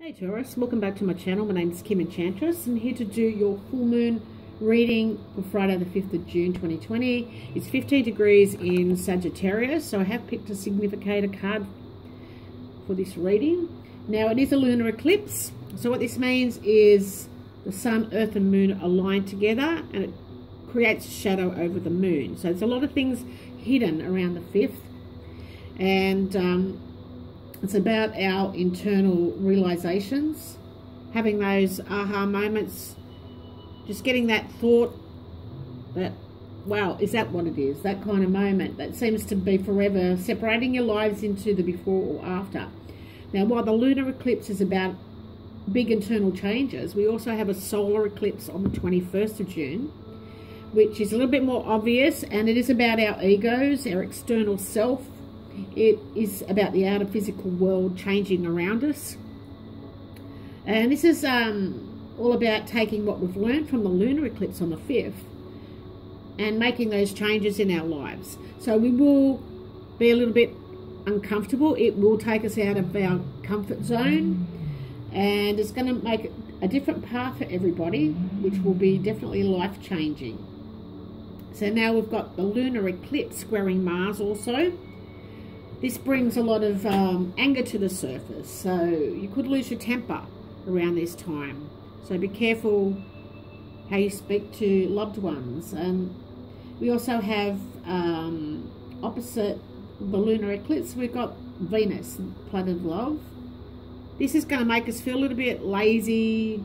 Hey Taurus, welcome back to my channel. My name is Kim Enchantress I'm here to do your full moon reading for Friday the 5th of June 2020. It's 15 degrees in Sagittarius, so I have picked a significator card for this reading. Now it is a lunar eclipse, so what this means is the sun, earth and moon align together and it creates shadow over the moon. So there's a lot of things hidden around the 5th and um, it's about our internal realizations, having those aha moments, just getting that thought that, wow, is that what it is? That kind of moment that seems to be forever separating your lives into the before or after. Now, while the lunar eclipse is about big internal changes, we also have a solar eclipse on the 21st of June, which is a little bit more obvious and it is about our egos, our external self, it is about the outer physical world changing around us. And this is um, all about taking what we've learned from the lunar eclipse on the 5th and making those changes in our lives. So we will be a little bit uncomfortable. It will take us out of our comfort zone and it's going to make a different path for everybody, which will be definitely life changing. So now we've got the lunar eclipse squaring Mars also. This brings a lot of um, anger to the surface, so you could lose your temper around this time. So be careful how you speak to loved ones. And we also have um, opposite the lunar eclipse, we've got Venus, planet of love. This is going to make us feel a little bit lazy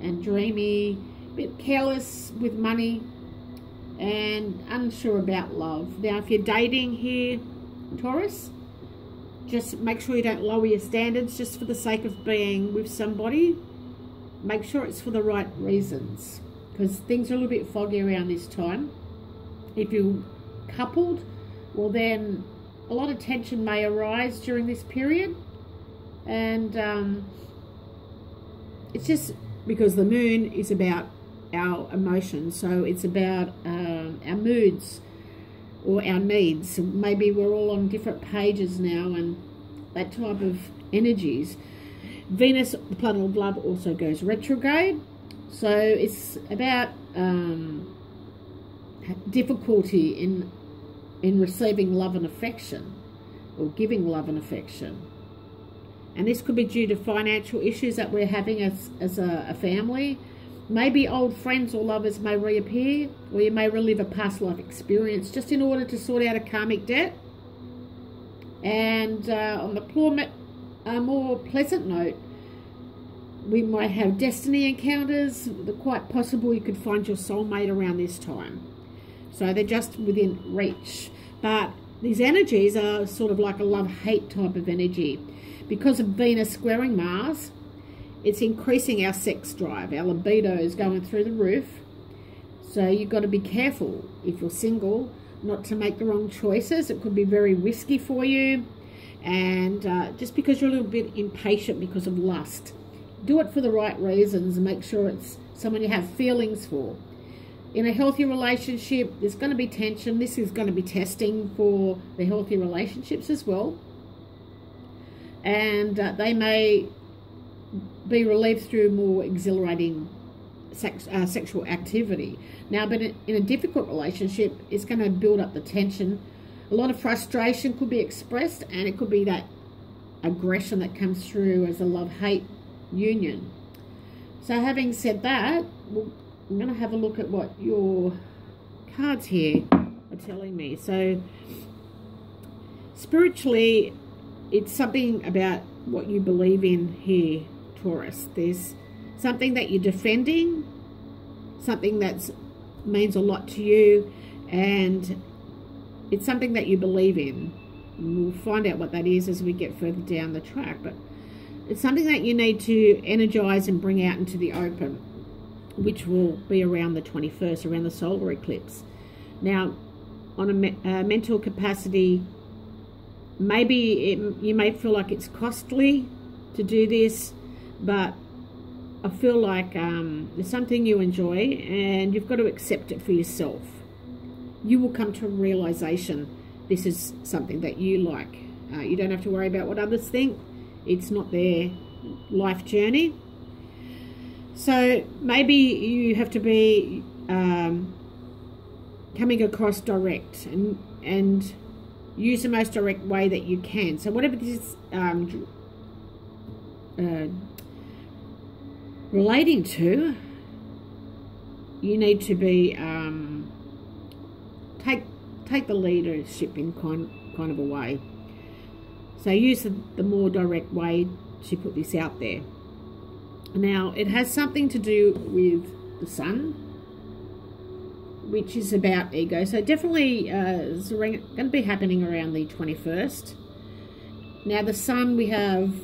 and dreamy, a bit careless with money and unsure about love. Now, if you're dating here, Taurus, just make sure you don't lower your standards just for the sake of being with somebody. Make sure it's for the right reasons because things are a little bit foggy around this time. If you're coupled, well then a lot of tension may arise during this period and um, it's just because the moon is about our emotions so it's about um, our moods or our needs. Maybe we're all on different pages now and that type of energies. Venus, the planet of love, also goes retrograde. So it's about um, difficulty in in receiving love and affection or giving love and affection. And this could be due to financial issues that we're having as, as a, a family Maybe old friends or lovers may reappear, or you may relive a past life experience just in order to sort out a karmic debt. And uh, on the a more pleasant note, we might have destiny encounters. Quite possible you could find your soulmate around this time. So they're just within reach. But these energies are sort of like a love-hate type of energy. Because of Venus squaring Mars, it's increasing our sex drive. Our libido is going through the roof. So you've got to be careful if you're single not to make the wrong choices. It could be very risky for you. And uh, just because you're a little bit impatient because of lust, do it for the right reasons and make sure it's someone you have feelings for. In a healthy relationship, there's going to be tension. This is going to be testing for the healthy relationships as well. And uh, they may be relieved through more exhilarating sex, uh, sexual activity. Now, but in a difficult relationship, it's going to build up the tension. A lot of frustration could be expressed, and it could be that aggression that comes through as a love-hate union. So having said that, we'll, I'm going to have a look at what your cards here are telling me. So spiritually, it's something about what you believe in here Taurus. There's something that you're defending, something that means a lot to you, and it's something that you believe in. We'll find out what that is as we get further down the track. But it's something that you need to energize and bring out into the open, which will be around the 21st, around the solar eclipse. Now, on a me uh, mental capacity, maybe it, you may feel like it's costly to do this but I feel like um, it's something you enjoy and you've got to accept it for yourself. You will come to a realization this is something that you like. Uh, you don't have to worry about what others think. It's not their life journey. So maybe you have to be um, coming across direct and and use the most direct way that you can. So whatever this um, uh, relating to, you need to be um, take take the leadership in kind kind of a way. So use the, the more direct way to put this out there. Now it has something to do with the sun, which is about ego. So definitely uh, it's going to be happening around the 21st. Now the sun we have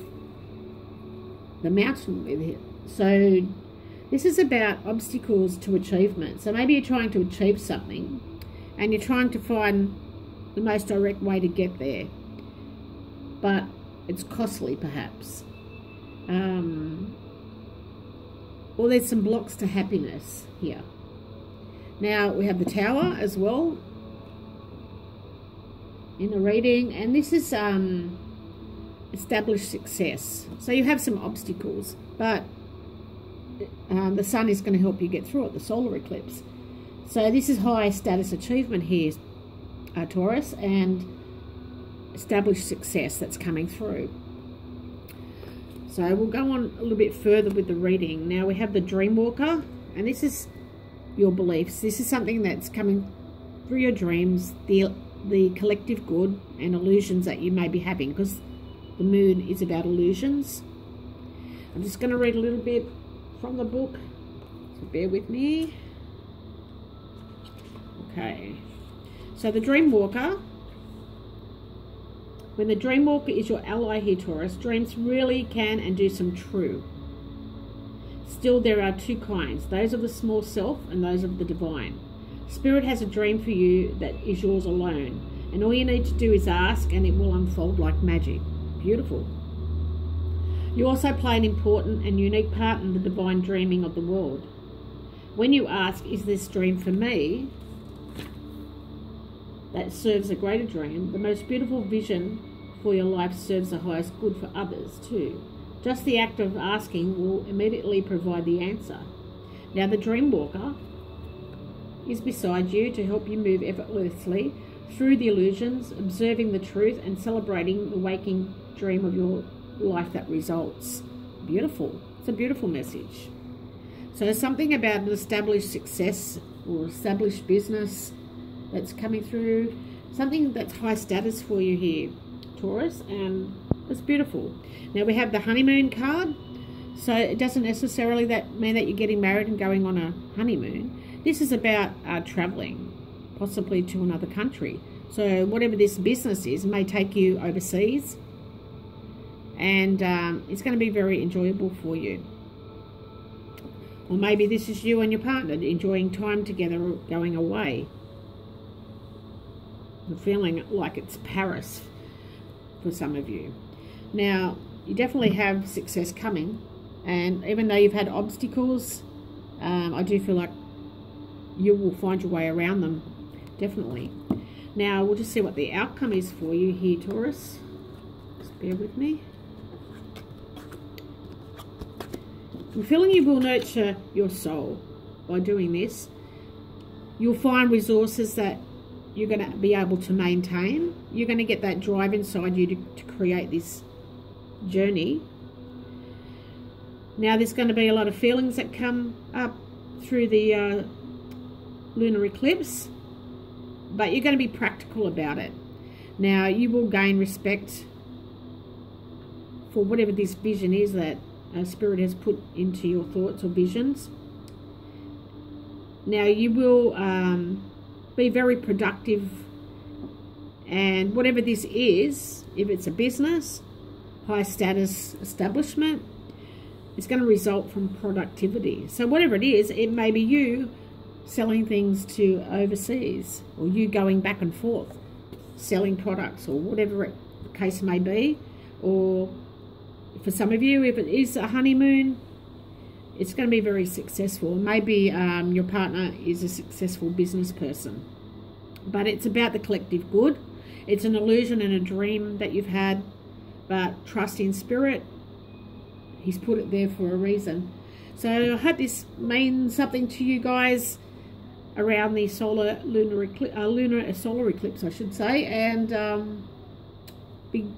the mountain with it. So this is about obstacles to achievement. So maybe you're trying to achieve something and you're trying to find the most direct way to get there. But it's costly perhaps. Um, or there's some blocks to happiness here. Now we have the tower as well in the reading and this is um, established success. So you have some obstacles but um, the sun is going to help you get through it, the solar eclipse. So this is high status achievement here, uh, Taurus, and established success that's coming through. So we'll go on a little bit further with the reading. Now we have the Dream Walker, and this is your beliefs. This is something that's coming through your dreams, the the collective good and illusions that you may be having, because the moon is about illusions. I'm just going to read a little bit from the book, so bear with me. Okay, so the Dream Walker. When the Dream Walker is your ally here, Taurus, dreams really can and do some true. Still, there are two kinds those of the small self and those of the divine. Spirit has a dream for you that is yours alone, and all you need to do is ask, and it will unfold like magic. Beautiful. You also play an important and unique part in the divine dreaming of the world. When you ask, Is this dream for me? that serves a greater dream, the most beautiful vision for your life serves the highest good for others too. Just the act of asking will immediately provide the answer. Now, the dream walker is beside you to help you move effortlessly through the illusions, observing the truth, and celebrating the waking dream of your life that results. Beautiful. It's a beautiful message. So, something about an established success or established business that's coming through, something that's high status for you here, Taurus, and it's beautiful. Now, we have the honeymoon card. So, it doesn't necessarily that mean that you're getting married and going on a honeymoon. This is about uh, traveling, possibly to another country. So, whatever this business is, may take you overseas and um, it's going to be very enjoyable for you. Or maybe this is you and your partner enjoying time together or going away. The feeling like it's Paris for some of you. Now, you definitely have success coming, and even though you've had obstacles, um, I do feel like you will find your way around them, definitely. Now, we'll just see what the outcome is for you here, Taurus. Just bear with me. I'm feeling you will nurture your soul by doing this. You'll find resources that you're going to be able to maintain. You're going to get that drive inside you to, to create this journey. Now there's going to be a lot of feelings that come up through the uh, lunar eclipse, but you're going to be practical about it. Now you will gain respect for whatever this vision is that uh, Spirit has put into your thoughts or visions. Now, you will um, be very productive, and whatever this is, if it's a business, high status establishment, it's going to result from productivity. So, whatever it is, it may be you selling things to overseas, or you going back and forth selling products, or whatever the case may be, or for some of you. If it is a honeymoon, it's going to be very successful. Maybe um, your partner is a successful business person. But it's about the collective good. It's an illusion and a dream that you've had. But trust in spirit. He's put it there for a reason. So I hope this means something to you guys around the solar lunar eclipse, uh, lunar uh, solar eclipse, I should say, and um, be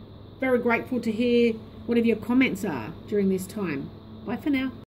very grateful to hear whatever your comments are during this time. Bye for now.